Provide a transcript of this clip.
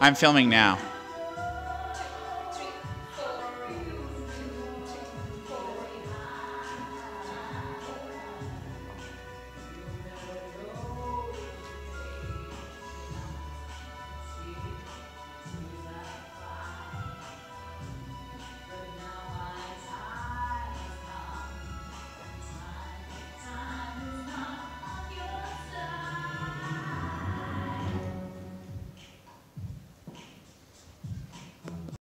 I'm filming now.